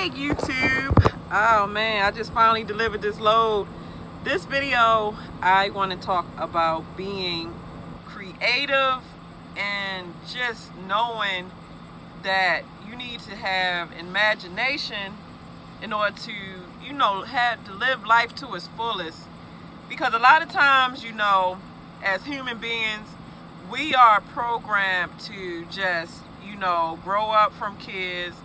Hey YouTube! Oh man, I just finally delivered this load. This video, I want to talk about being creative and just knowing that you need to have imagination in order to, you know, have to live life to its fullest. Because a lot of times, you know, as human beings, we are programmed to just, you know, grow up from kids,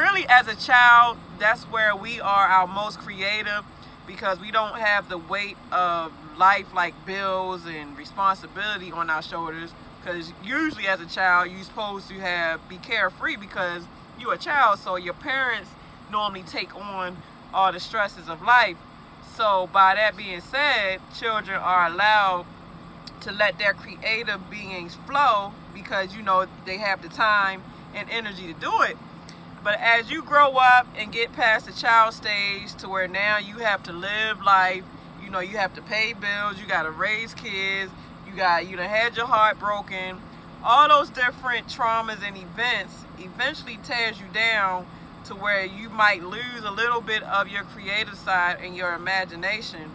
really as a child that's where we are our most creative because we don't have the weight of life like bills and responsibility on our shoulders. Because usually as a child you're supposed to have be carefree because you're a child so your parents normally take on all the stresses of life. So by that being said children are allowed to let their creative beings flow because you know they have the time and energy to do it but as you grow up and get past the child stage to where now you have to live life, you know, you have to pay bills, you got to raise kids, you got, you know, had your heart broken, all those different traumas and events eventually tears you down to where you might lose a little bit of your creative side and your imagination.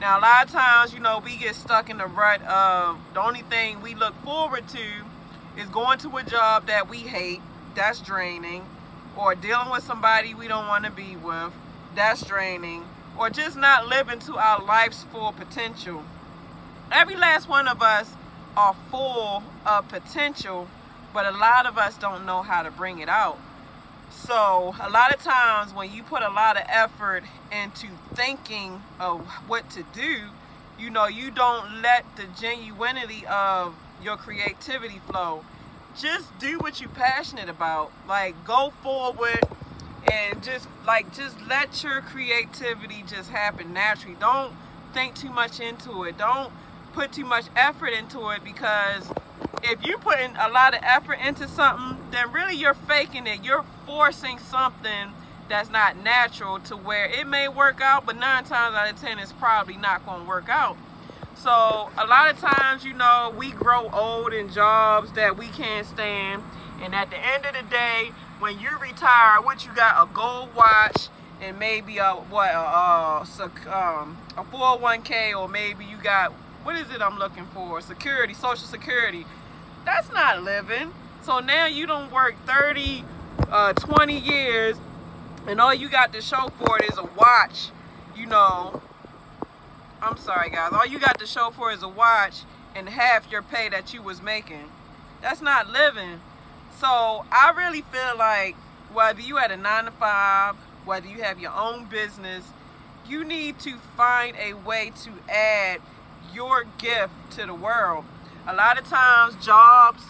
Now, a lot of times, you know, we get stuck in the rut of the only thing we look forward to is going to a job that we hate. That's draining or dealing with somebody we don't want to be with, that's draining, or just not living to our life's full potential. Every last one of us are full of potential, but a lot of us don't know how to bring it out. So a lot of times when you put a lot of effort into thinking of what to do, you know, you don't let the genuinity of your creativity flow just do what you're passionate about. Like go forward and just like just let your creativity just happen naturally. Don't think too much into it. Don't put too much effort into it because if you're putting a lot of effort into something, then really you're faking it. You're forcing something that's not natural to where it may work out, but nine times out of ten, it's probably not going to work out. So a lot of times, you know, we grow old in jobs that we can't stand. And at the end of the day, when you retire, what you got, a gold watch and maybe a, what, a, a, um, a 401k or maybe you got, what is it I'm looking for? Security, social security. That's not living. So now you don't work 30, uh, 20 years and all you got to show for it is a watch, you know, I'm sorry guys, all you got to show for is a watch and half your pay that you was making. That's not living. So I really feel like whether you had a nine to five, whether you have your own business, you need to find a way to add your gift to the world. A lot of times jobs,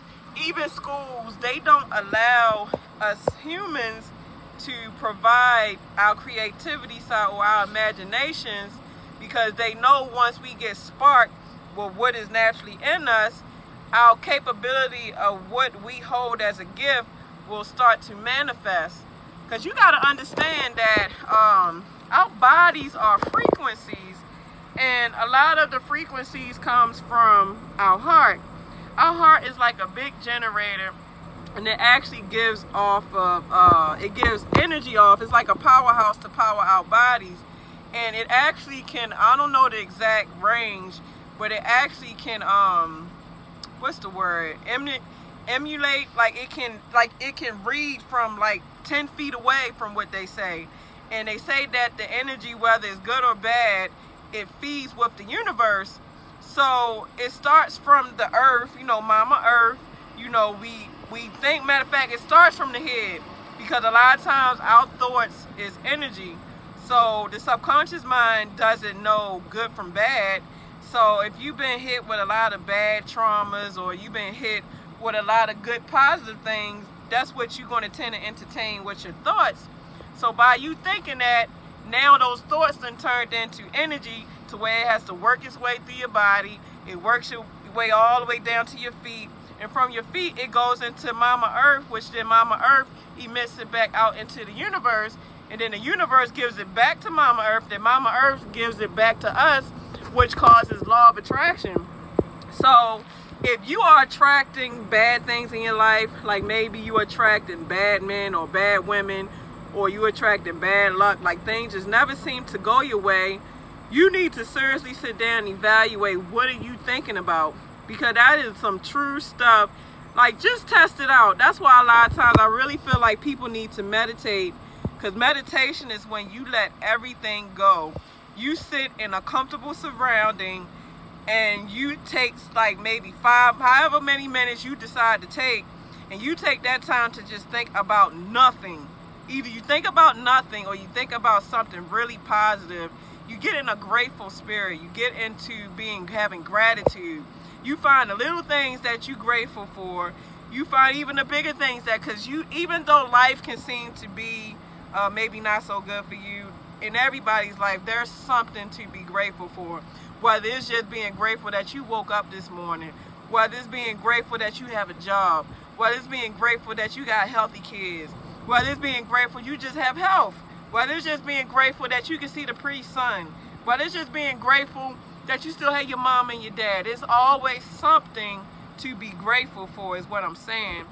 even schools, they don't allow us humans to provide our creativity side or our imaginations because they know once we get sparked with what is naturally in us, our capability of what we hold as a gift will start to manifest. Because you got to understand that um, our bodies are frequencies and a lot of the frequencies comes from our heart. Our heart is like a big generator and it actually gives off of, uh, it gives energy off. It's like a powerhouse to power our bodies and it actually can I don't know the exact range but it actually can um what's the word? Emulate like it can like it can read from like 10 feet away from what they say. And they say that the energy whether it's good or bad it feeds with the universe. So it starts from the earth you know mama earth you know we we think matter of fact it starts from the head because a lot of times our thoughts is energy so the subconscious mind doesn't know good from bad. So if you've been hit with a lot of bad traumas or you've been hit with a lot of good positive things, that's what you're going to tend to entertain with your thoughts. So by you thinking that, now those thoughts then turned into energy to where it has to work its way through your body. It works your way all the way down to your feet. And from your feet, it goes into Mama Earth, which then Mama Earth emits it back out into the universe and then the universe gives it back to Mama Earth, then Mama Earth gives it back to us, which causes law of attraction. So if you are attracting bad things in your life, like maybe you attracting bad men or bad women, or you attracting bad luck, like things just never seem to go your way, you need to seriously sit down and evaluate what are you thinking about? Because that is some true stuff. Like just test it out. That's why a lot of times i really feel like people need to meditate because meditation is when you let everything go you sit in a comfortable surrounding and you take like maybe five however many minutes you decide to take and you take that time to just think about nothing either you think about nothing or you think about something really positive you get in a grateful spirit. You get into being having gratitude. You find the little things that you're grateful for. You find even the bigger things that, because you, even though life can seem to be uh, maybe not so good for you, in everybody's life, there's something to be grateful for. Whether it's just being grateful that you woke up this morning, whether it's being grateful that you have a job, whether it's being grateful that you got healthy kids, whether it's being grateful you just have health. Whether it's just being grateful that you can see the pre-sun. Whether it's just being grateful that you still have your mom and your dad. It's always something to be grateful for is what I'm saying.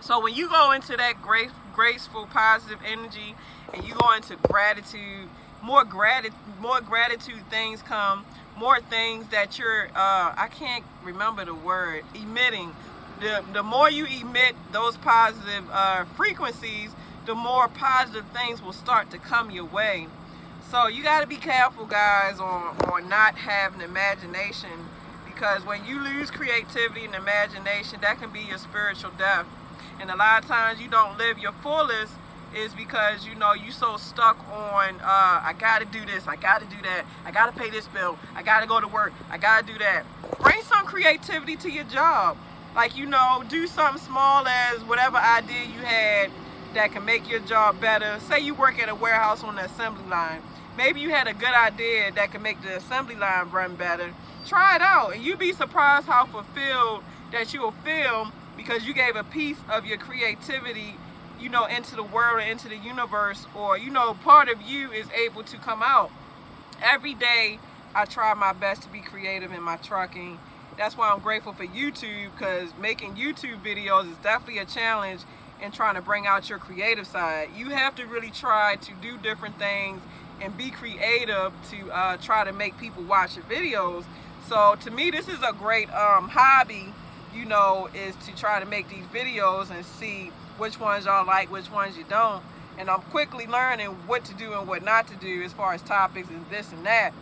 So when you go into that grace, graceful, positive energy and you go into gratitude, more gratitude, more gratitude things come, more things that you're, uh, I can't remember the word, emitting. The, the more you emit those positive uh, frequencies, the more positive things will start to come your way. So you got to be careful, guys, on, on not having imagination because when you lose creativity and imagination, that can be your spiritual death. And a lot of times you don't live your fullest is because you know you so stuck on uh, I gotta do this, I gotta do that, I gotta pay this bill, I gotta go to work, I gotta do that. Bring some creativity to your job. Like you know, do something small as whatever idea you had that can make your job better. Say you work at a warehouse on the assembly line. Maybe you had a good idea that can make the assembly line run better. Try it out and you'd be surprised how fulfilled that you will feel because you gave a piece of your creativity you know into the world or into the universe or you know part of you is able to come out every day I try my best to be creative in my trucking that's why I'm grateful for YouTube because making YouTube videos is definitely a challenge and trying to bring out your creative side. You have to really try to do different things and be creative to uh, try to make people watch your videos. So to me, this is a great um, hobby, you know, is to try to make these videos and see which ones y'all like, which ones you don't. And I'm quickly learning what to do and what not to do as far as topics and this and that.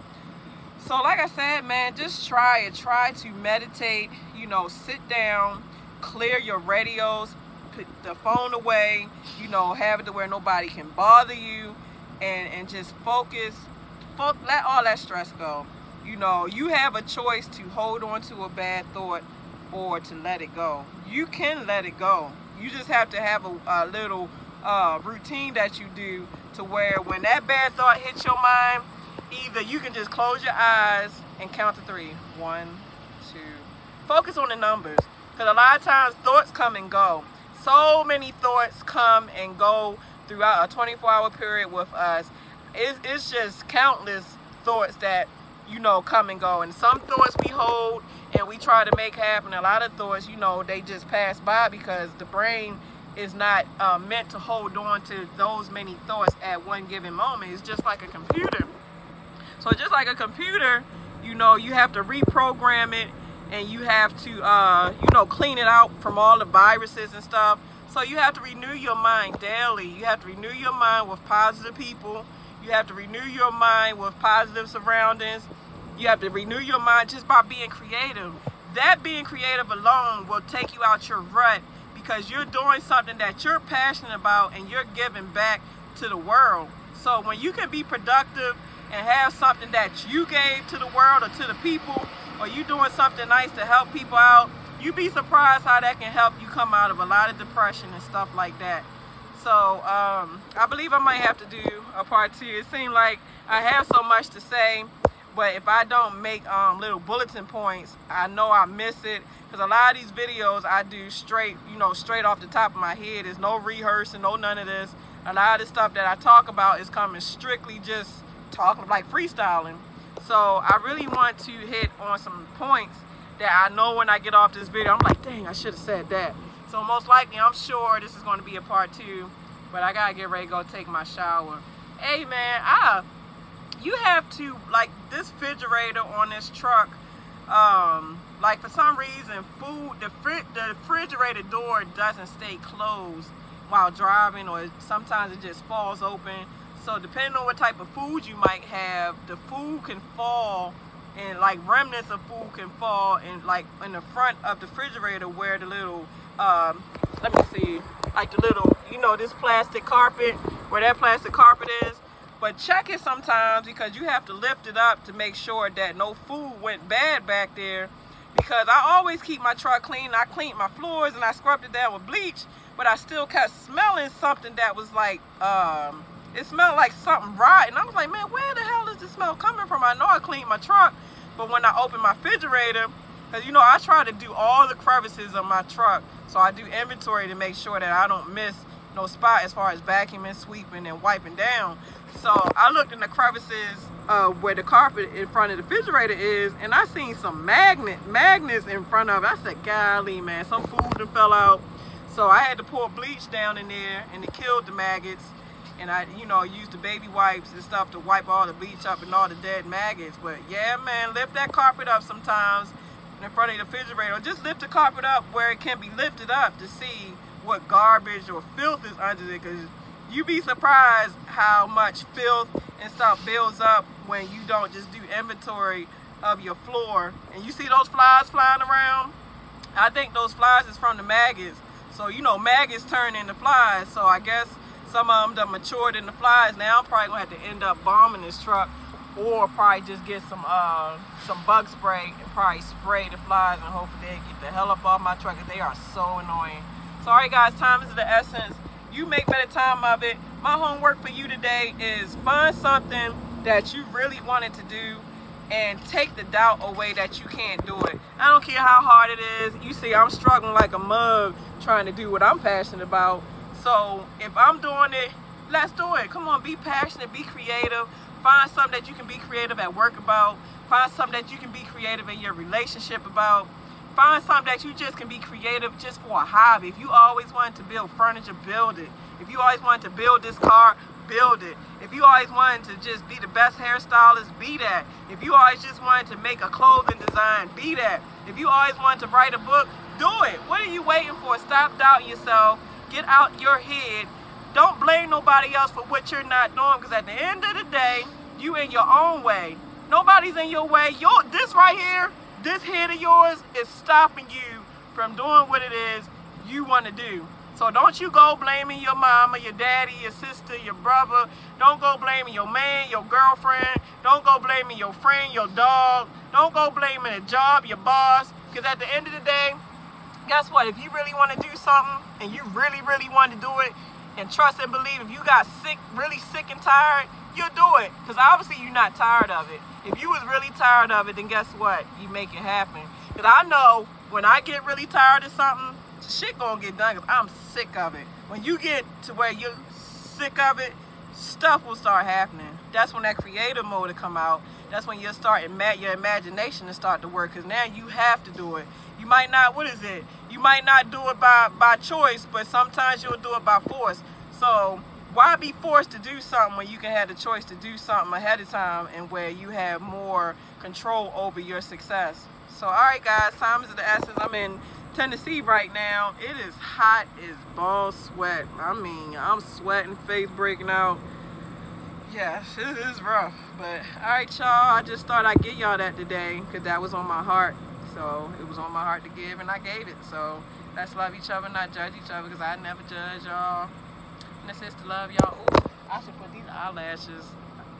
So like I said, man, just try it. Try to meditate, you know, sit down, clear your radios, put the phone away, you know, have it to where nobody can bother you and, and just focus, fo let all that stress go. You know, you have a choice to hold on to a bad thought or to let it go. You can let it go. You just have to have a, a little uh, routine that you do to where when that bad thought hits your mind, either you can just close your eyes and count to three. One, two. Focus on the numbers. Because a lot of times thoughts come and go so many thoughts come and go throughout a 24 hour period with us. It's, it's just countless thoughts that, you know, come and go. And some thoughts we hold and we try to make happen. A lot of thoughts, you know, they just pass by because the brain is not uh, meant to hold on to those many thoughts at one given moment. It's just like a computer. So just like a computer, you know, you have to reprogram it and you have to, uh, you know, clean it out from all the viruses and stuff. So you have to renew your mind daily. You have to renew your mind with positive people. You have to renew your mind with positive surroundings. You have to renew your mind just by being creative. That being creative alone will take you out your rut because you're doing something that you're passionate about and you're giving back to the world. So when you can be productive and have something that you gave to the world or to the people, or you doing something nice to help people out, you'd be surprised how that can help you come out of a lot of depression and stuff like that. So um, I believe I might have to do a part two. It seems like I have so much to say, but if I don't make um, little bulletin points, I know I miss it. Because a lot of these videos I do straight, you know, straight off the top of my head. There's no rehearsing, no none of this. A lot of the stuff that I talk about is coming strictly just talking, like freestyling. So I really want to hit on some points that I know when I get off this video, I'm like, dang, I should have said that. So most likely, I'm sure this is going to be a part two. but I gotta get ready to go take my shower. Hey man, I you have to like this refrigerator on this truck. Um, like for some reason, food the fri the refrigerator door doesn't stay closed while driving, or sometimes it just falls open. So depending on what type of food you might have, the food can fall and like remnants of food can fall in like in the front of the refrigerator where the little um, let me see like the little you know this plastic carpet where that plastic carpet is but check it sometimes because you have to lift it up to make sure that no food went bad back there because I always keep my truck clean I cleaned my floors and I scrubbed it down with bleach but I still kept smelling something that was like um, it smelled like something rotten. And I was like, man, where the hell is the smell coming from? I know I cleaned my truck, but when I opened my refrigerator, because you know, I try to do all the crevices of my truck. So I do inventory to make sure that I don't miss no spot as far as vacuuming, sweeping, and wiping down. So I looked in the crevices uh, where the carpet in front of the refrigerator is, and I seen some magnet magnets in front of it. I said, golly, man, some food that fell out. So I had to pour bleach down in there, and it killed the maggots and I, you know, used the baby wipes and stuff to wipe all the bleach up and all the dead maggots. But yeah, man, lift that carpet up sometimes in front of the refrigerator. Just lift the carpet up where it can be lifted up to see what garbage or filth is under it. Because you be surprised how much filth and stuff builds up when you don't just do inventory of your floor. And you see those flies flying around? I think those flies is from the maggots. So, you know, maggots turn into flies. So I guess some of them done matured into flies. Now I'm probably gonna have to end up bombing this truck or probably just get some uh, some bug spray and probably spray the flies and hopefully they get the hell up off my truck they are so annoying. So all right guys, time is the essence. You make better time of it. My homework for you today is find something that you really wanted to do and take the doubt away that you can't do it. I don't care how hard it is. You see, I'm struggling like a mug trying to do what I'm passionate about. So if I'm doing it, let's do it. Come on, be passionate, be creative. Find something that you can be creative at work about. Find something that you can be creative in your relationship about. Find something that you just can be creative just for a hobby. If you always wanted to build furniture, build it. If you always wanted to build this car, build it. If you always wanted to just be the best hairstylist, be that. If you always just wanted to make a clothing design, be that. If you always wanted to write a book, do it. What are you waiting for? Stop doubting yourself Get out your head. Don't blame nobody else for what you're not doing because at the end of the day, you in your own way. Nobody's in your way. Your, this right here, this head of yours is stopping you from doing what it is you want to do. So don't you go blaming your mama, your daddy, your sister, your brother. Don't go blaming your man, your girlfriend. Don't go blaming your friend, your dog. Don't go blaming a job, your boss. Because at the end of the day, guess what? If you really want to do something and you really, really want to do it and trust and believe, if you got sick, really sick and tired, you'll do it. Because obviously you're not tired of it. If you was really tired of it, then guess what? You make it happen. Because I know when I get really tired of something, shit gonna get done because I'm sick of it. When you get to where you're sick of it, stuff will start happening. That's when that creative mode will come out. That's when you'll start, and your imagination to start to work because now you have to do it. You might not, what is it? You might not do it by, by choice, but sometimes you'll do it by force. So why be forced to do something when you can have the choice to do something ahead of time and where you have more control over your success? So, all right, guys, time is the essence. I'm in Tennessee right now. It is hot as ball sweat. I mean, I'm sweating, face breaking out. Yeah, it is rough. But, all right, y'all, I just thought I'd get y'all that today because that was on my heart. So it was on my heart to give and I gave it. So let's love each other, not judge each other because I never judge y'all. Says to love y'all. I should put these eyelashes.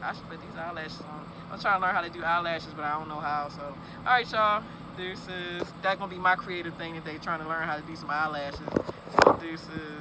I should put these eyelashes on. I'm trying to learn how to do eyelashes, but I don't know how. So, all right, y'all. Deuces. That's to be my creative thing today, trying to learn how to do some eyelashes. So, deuces.